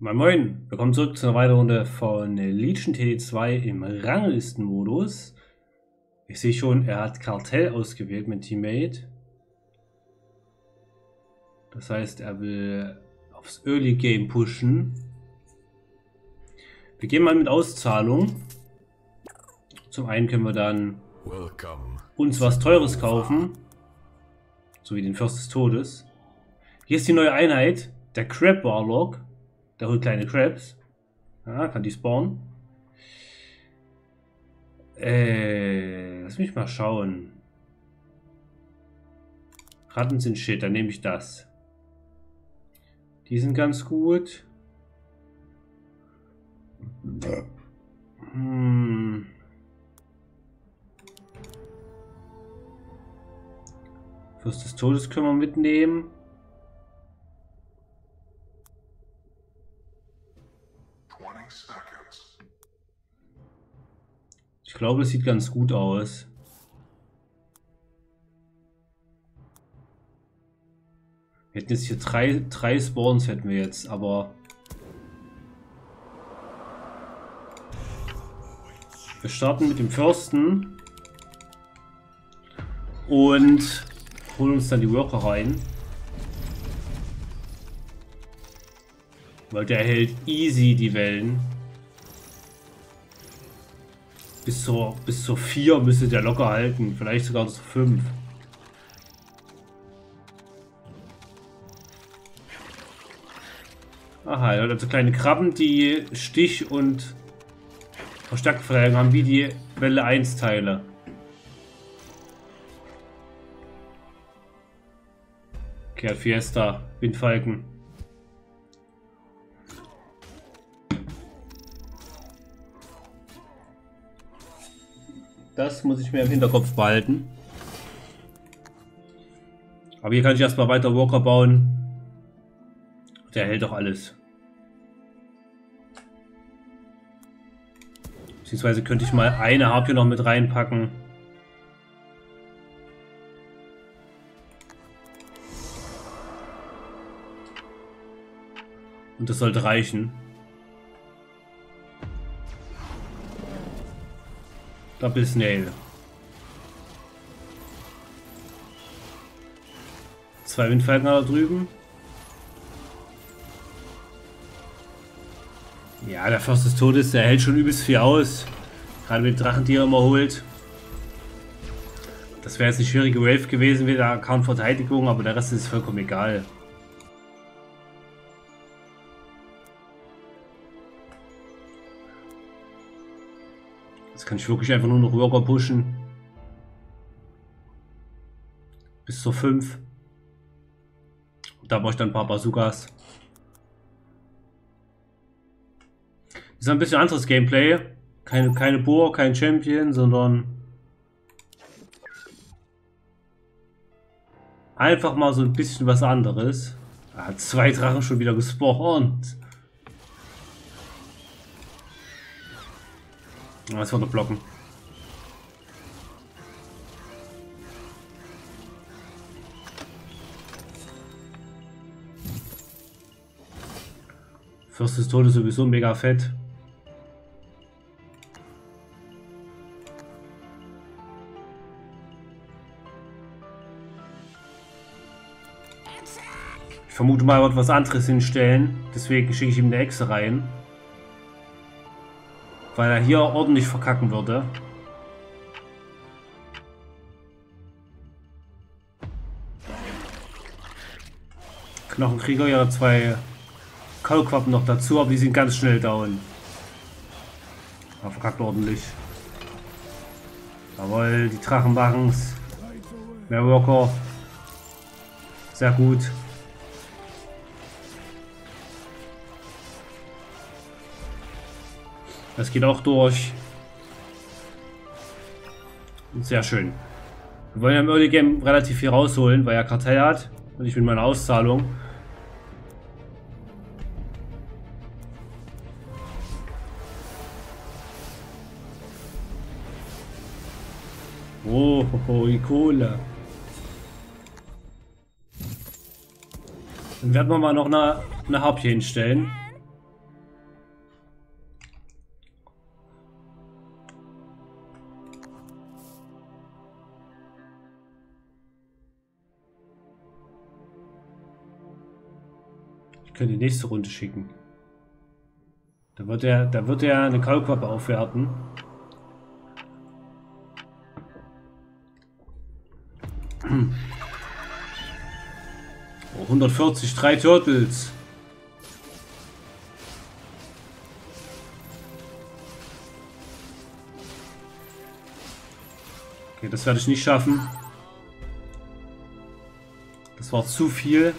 Moin Moin, willkommen zurück zu einer weiteren Runde von Legion TD2 im Ranglistenmodus. Ich sehe schon, er hat Kartell ausgewählt mit Teammate. Das heißt, er will aufs Early Game pushen. Wir gehen mal mit Auszahlung. Zum einen können wir dann uns was Teures kaufen. So wie den Fürst des Todes. Hier ist die neue Einheit, der Crab Warlock. Der holt kleine Crabs. Ja, kann die spawnen. Äh, lass mich mal schauen. Ratten sind shit, dann nehme ich das. Die sind ganz gut. Hm. Fürst des Todes können wir mitnehmen. Ich glaube, es sieht ganz gut aus. Wir hätten jetzt hier drei, drei Spawns hätten wir jetzt, aber... Wir starten mit dem Fürsten. Und holen uns dann die Worker rein. Weil der hält easy die Wellen. Bis zur, bis zur 4 müsste der locker halten. Vielleicht sogar zur 5. Aha, also kleine Krabben, die Stich und Verstärkverteidigung haben, wie die Welle 1 Teile. Okay, Fiesta, Windfalken. Das muss ich mir im Hinterkopf behalten. Aber hier kann ich erstmal weiter Walker bauen. Der hält doch alles. Beziehungsweise könnte ich mal eine Harpie noch mit reinpacken. Und das sollte reichen. Double Snail. Zwei Windfalken da drüben. Ja, der Fürst des Todes, der hält schon übelst viel aus. Gerade mit Drachen, die er immer holt. Das wäre jetzt eine schwierige Wave gewesen mit der Account-Verteidigung, aber der Rest ist vollkommen egal. Jetzt kann ich wirklich einfach nur noch Worker pushen. Bis zur 5. Da brauche ich dann ein paar Bazookas. Ist ein bisschen anderes Gameplay. Keine, keine Bohr, kein Champion, sondern einfach mal so ein bisschen was anderes. Er hat zwei Drachen schon wieder gespawnt. Das noch blocken. Fürst des Todes sowieso mega fett. Ich vermute mal, er wird was anderes hinstellen. Deswegen schicke ich ihm eine Echse rein. Weil er hier ordentlich verkacken würde. Knochenkrieger, ja zwei Kaulquappen noch dazu, aber die sind ganz schnell down. Ja, verkackt ordentlich. Jawohl, die Drachen machen's. Mehr Worker. Sehr gut. Das geht auch durch. Sehr schön. Wir wollen ja im Early Game relativ viel rausholen, weil er Kartell hat. Und ich bin meine Auszahlung. Oh, die Kohle. Dann werden wir mal noch eine, eine Harpie hinstellen. Könnte die nächste Runde schicken. Da wird er, da wird er eine Kaulquappe aufwerten. Oh, 140, drei Turtles. Okay, das werde ich nicht schaffen. Das war zu viel.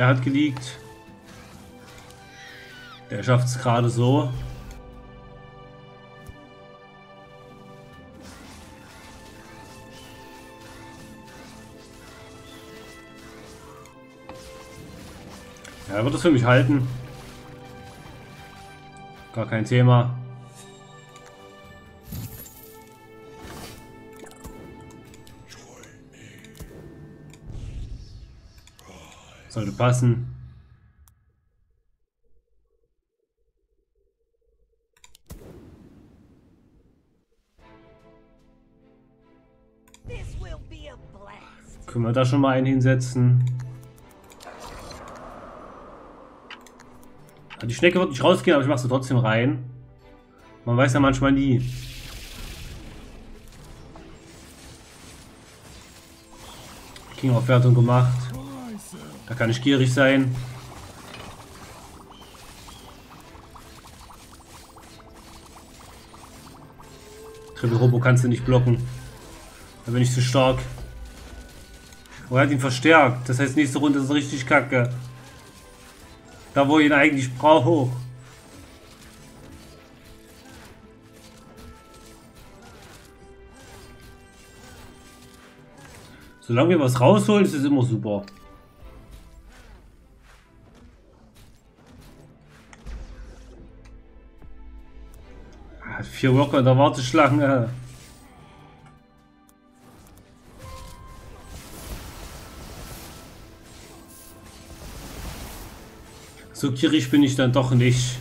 Er hat geleakt. Er schafft es gerade so. Ja, er wird das für mich halten. Gar kein Thema. Sollte passen. Können wir da schon mal einen hinsetzen? Die Schnecke wird nicht rausgehen, aber ich mache sie trotzdem rein. Man weiß ja manchmal nie. King-Aufwertung gemacht. Da kann ich gierig sein. Triple Robo kannst du nicht blocken. Da bin ich zu stark. Oh, er hat ihn verstärkt. Das heißt, nächste Runde ist richtig kacke. Da, wo ich ihn eigentlich brauche. Solange wir was rausholen, ist es immer super. Vier Worker in der Warteschlange. So gierig bin ich dann doch nicht.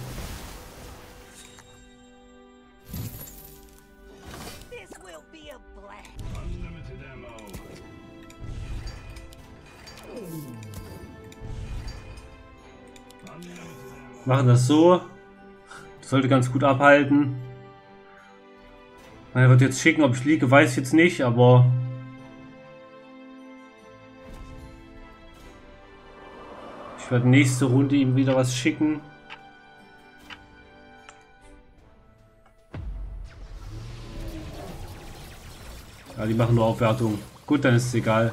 Machen das so. Das sollte ganz gut abhalten. Er wird jetzt schicken, ob ich liege, weiß ich jetzt nicht, aber... Ich werde nächste Runde ihm wieder was schicken. Ja, die machen nur Aufwertung. Gut, dann ist es egal.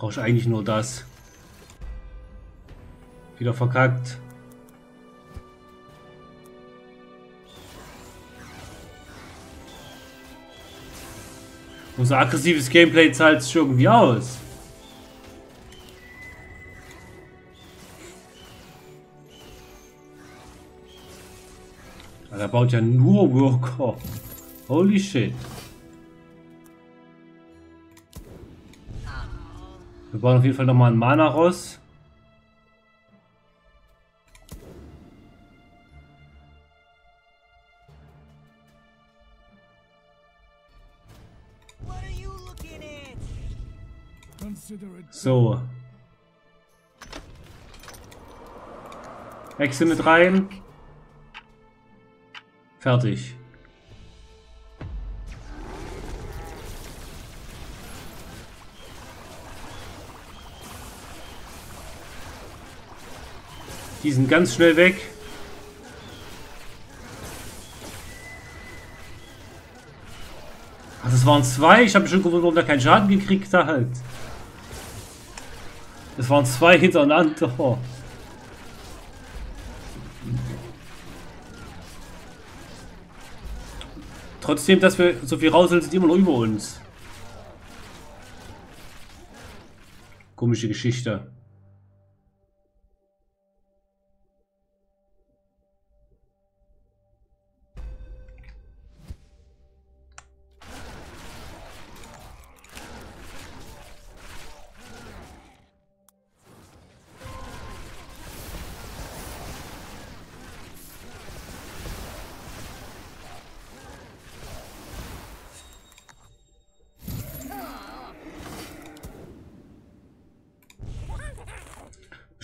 Brauche ich eigentlich nur das. Wieder verkackt. Unser aggressives Gameplay zahlt sich irgendwie aus. Er baut ja nur Worker. Holy shit. Wir bauen auf jeden Fall nochmal einen Mana raus. So. Wechsel mit rein. Fertig. Die sind ganz schnell weg. Ach, das waren zwei. Ich habe schon gewundert, warum der keinen Schaden gekriegt hat. Das waren zwei hintereinander. Trotzdem, dass wir so viel rausholen, sind immer noch über uns. Komische Geschichte.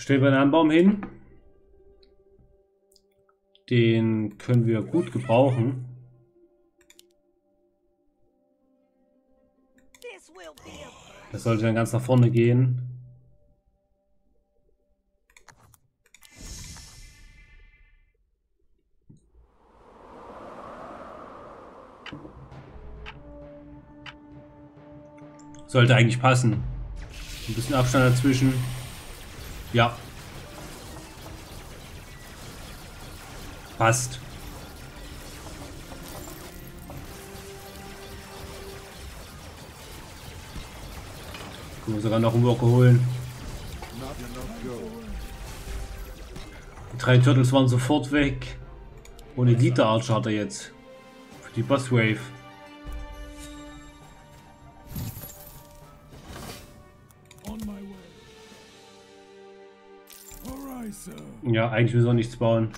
Stellen wir einen Baum hin. Den können wir gut gebrauchen. Das sollte dann ganz nach vorne gehen. Sollte eigentlich passen. Ein bisschen Abstand dazwischen. Ja. Passt. Können wir sogar noch einen Worker holen. Die drei Turtles waren sofort weg. Ohne Dieter Archer hat er jetzt. Für die Boss Wave. Ja, eigentlich müssen wir nichts bauen.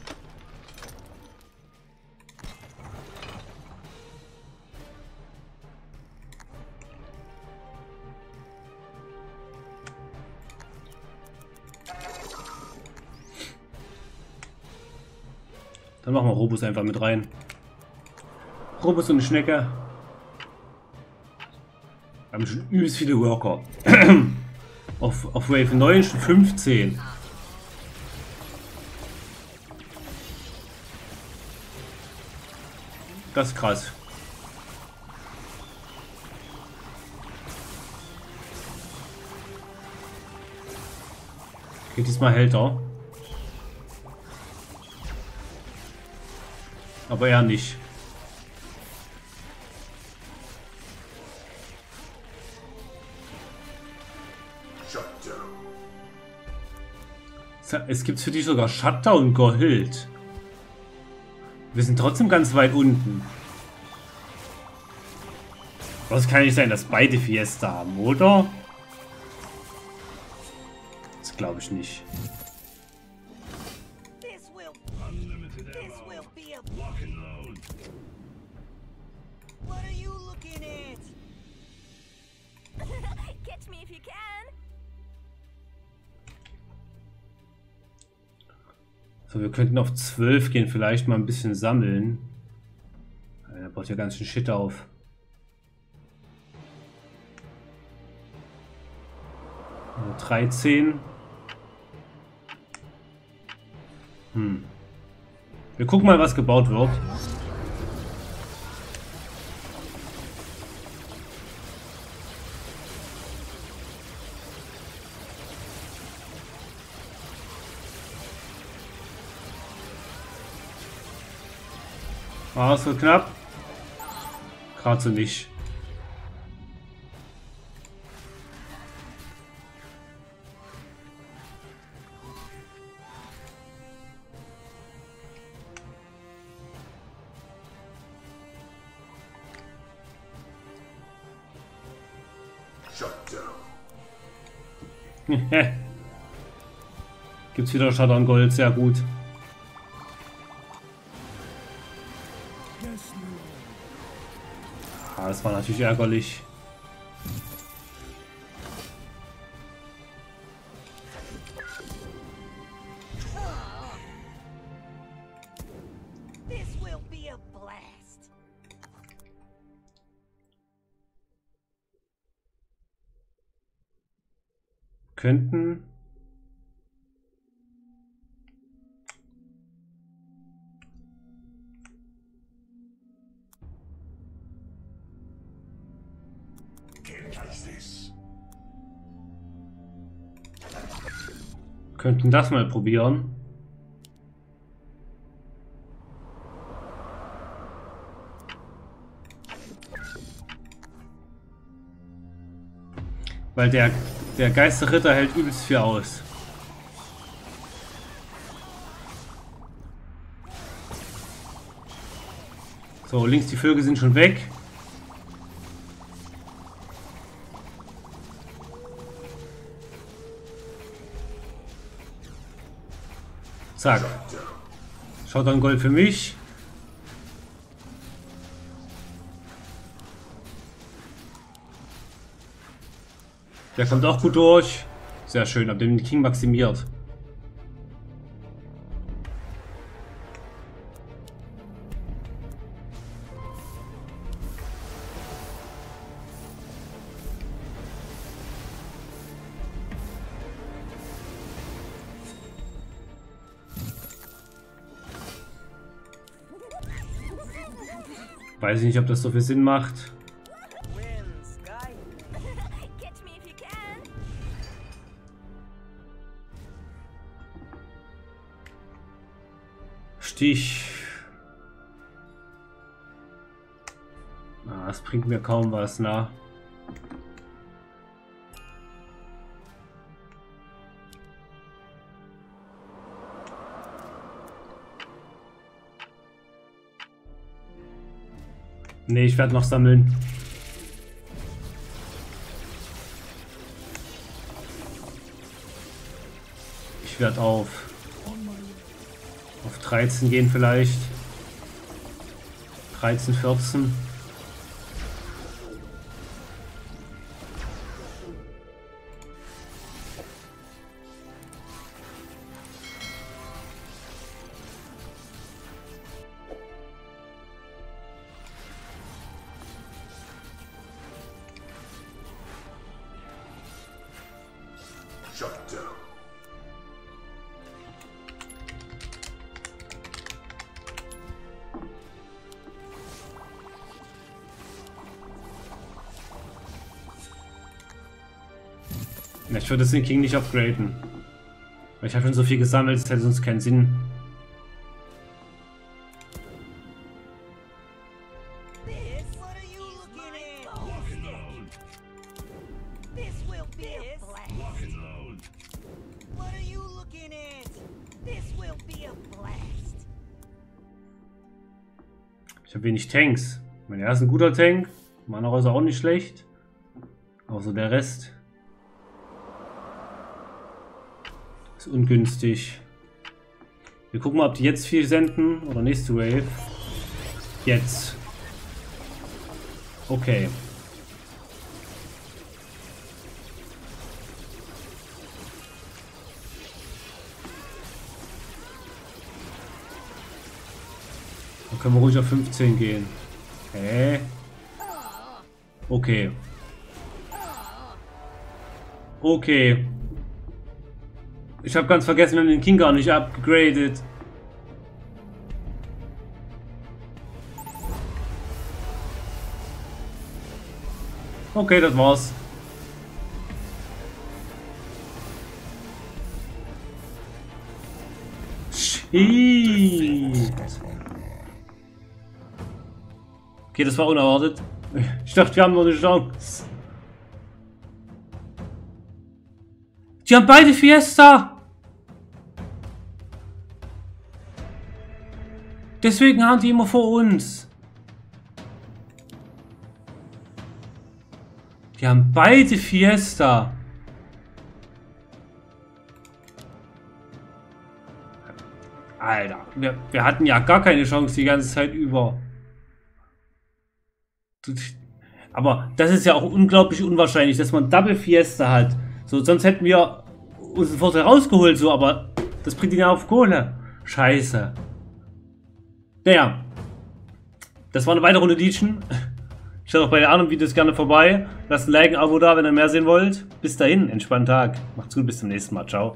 Dann machen wir Robus einfach mit rein. Robus und eine Schnecke. Wir haben schon übelst viele Worker. auf, auf Wave 9 schon 15. Das ist krass. Okay, diesmal hält er. Aber er nicht. Es gibt für dich sogar Shutdown Gohild. Wir sind trotzdem ganz weit unten. Das kann nicht sein, dass beide Fiesta haben, oder? Das glaube ich nicht. So, wir könnten auf 12 gehen, vielleicht mal ein bisschen sammeln. Er baut ja ganz schön Shit auf. Also 13. Hm. Wir gucken mal, was gebaut wird. Ah, es wird knapp. Gerade so nicht. Gibt's wieder Shutdown Gold, sehr gut. Das war natürlich ärgerlich. Könnten Könnten das mal probieren. Weil der, der Geisterritter hält übelst viel aus. So, links die Vögel sind schon weg. Zack. Schaut dann Gold für mich. Der kommt auch gut durch. Sehr schön, hab den King maximiert. Weiß ich nicht, ob das so viel Sinn macht. Stich. Ah, das bringt mir kaum was, na. Nee, ich werde noch sammeln. Ich werde auf auf 13 gehen vielleicht. 13, 14. Ich würde den King nicht upgraden. Ich habe schon so viel gesammelt, es hätte sonst keinen Sinn. Ich habe wenig Tanks. Mein erster guter Tank. Meiner ist auch nicht schlecht. Außer der Rest. Ist ungünstig. Wir gucken mal, ob die jetzt viel senden oder nächste Wave. Jetzt. Okay. Dann können wir ruhig auf 15 gehen. Hä? Okay. Okay. Ich habe ganz vergessen, wir haben den King gar nicht upgradet. Okay, das war's. Shit. Okay, das war unerwartet. Ich dachte, wir haben nur eine Chance. Die haben beide Fiesta. Deswegen haben die immer vor uns. Die haben beide Fiesta. Alter, wir, wir hatten ja gar keine Chance die ganze Zeit über. Aber das ist ja auch unglaublich unwahrscheinlich, dass man Double Fiesta hat. So, sonst hätten wir uns den Vorteil rausgeholt, so, aber das bringt ihn ja auf Kohle. Scheiße. Naja. Das war eine weitere Runde Legion. Schaut auch bei den anderen Videos gerne vorbei. Lasst ein Like, ein Abo da, wenn ihr mehr sehen wollt. Bis dahin, entspannten Tag. Macht's gut, bis zum nächsten Mal. Ciao.